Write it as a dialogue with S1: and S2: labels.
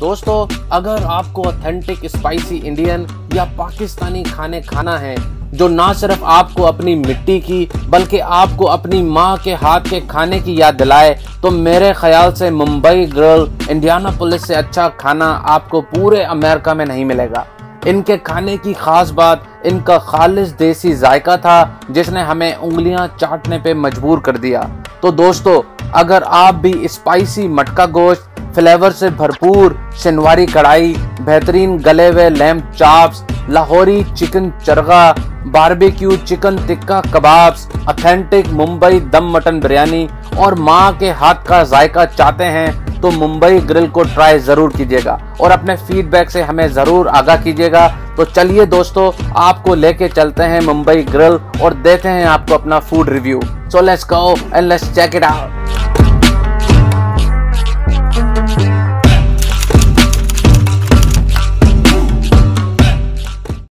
S1: दोस्तों, अगर आपको ऑथेंटिक स्पाइसी इंडियन या पाकिस्तानी खाने खाना है, जो ना सिर्फ़ आपको अपनी मिट्टी की, बल्कि आपको अपनी माँ के हाथ के खाने की याद दिलाए तो मेरे ख्याल से मुंबई गर्ल इंडियाना पुलिस से अच्छा खाना आपको पूरे अमेरिका में नहीं मिलेगा। इनके खाने की खास बात, इनका खालिश देसी जायका था, जिसने हमें उंगलियाँ चाटने पे मजबूर कर दिया। तो दोस्तों, अगर आप भी स्पाइसी मटका गोश्त फ्लेवर से भरपूर शनवारी कढ़ाई, बेहतरीन गले हुए lamb chops Lahori chicken chargha, barbecue chicken tikka kebabs authentic Mumbai dum mutton biryani और माँ के हाथ का जायका चाहते हैं तो मुंबई ग्रिल को ट्राई ज़रूर कीजिएगा और अपने फीडबैक से हमें ज़रूर आगाह कीजिएगा। तो चलिए दोस्तों, आपको लेके चलते हैं मुंबई ग्रिल और देते हैं आपको अपना food review so let's go and let's check it out